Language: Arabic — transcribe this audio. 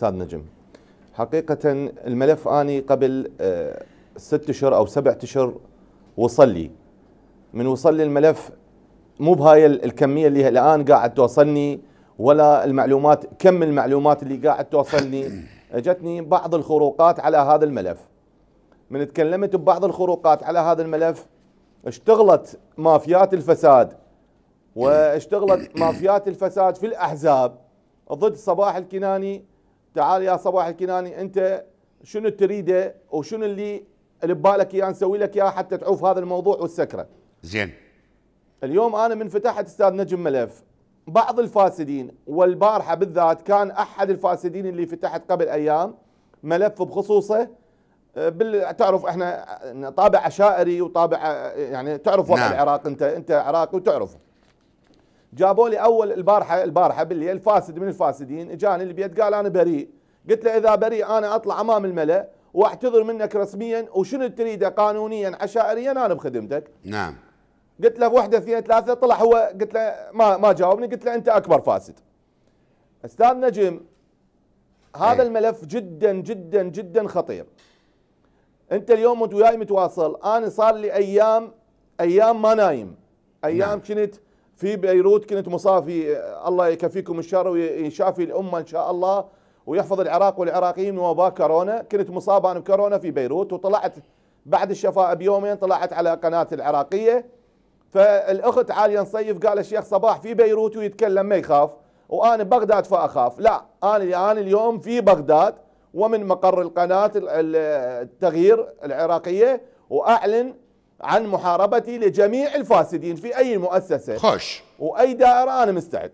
أستاذ نجم. حقيقة الملف أني قبل آه، ست اشهر أو سبعة اشهر وصل لي من وصل لي الملف مو بهاي الكمية اللي الآن قاعد توصلني ولا المعلومات كم المعلومات اللي قاعد توصلني. أجتني بعض الخروقات على هذا الملف. من تكلمت ببعض الخروقات على هذا الملف اشتغلت مافيات الفساد. واشتغلت مافيات الفساد في الأحزاب. ضد صباح الكناني تعال يا صباح الكناني أنت شنو تريده وشنو اللي اللي ببالك إياه نسوي لك إياه حتى تعوف هذا الموضوع والسكرة؟ زين. اليوم أنا من فتحت أستاذ نجم ملف بعض الفاسدين والبارحة بالذات كان أحد الفاسدين اللي فتحت قبل أيام ملف بخصوصه آه، بال... تعرف إحنا طابع عشائري وطابع آه، يعني تعرف وضع نعم. العراق انت أنت عراقي وتعرف جابوا لي أول البارحه البارحة بالليل فاسد من الفاسدين إجاني البيت قال أنا بريء. قلت له إذا بريء أنا أطلع أمام الملأ واعتذر منك رسميا وشنو تريده؟ قانونيا عشائريا أنا بخدمتك. نعم. قلت له واحدة اثنين ثلاثة طلع هو قلت له ما ما جاوبني قلت له أنت أكبر فاسد. أستاذ نجم هذا إيه. الملف جدا جدا جدا خطير. أنت اليوم وأنت وياي متواصل أنا صار لي أيام أيام ما نايم. أيام نعم. كنت في بيروت كنت مصافي الله يكفيكم الشر ويشافي الأمة إن شاء الله ويحفظ العراق والعراقيين من وباء كورونا. كنت مصاب أنا بكورونا في بيروت وطلعت بعد الشفاء بيومين طلعت على قناة العراقية. فالأخت عالية نصيف قال الشيخ صباح في بيروت ويتكلم ما يخاف وأنا بغداد فأخاف. لا أنا أنا اليوم في بغداد ومن مقر القناة ال- ال- التغيير العراقية وأعلن عن محاربتي لجميع الفاسدين في أي مؤسسة. خوش. وأي دائرة أنا مستعد.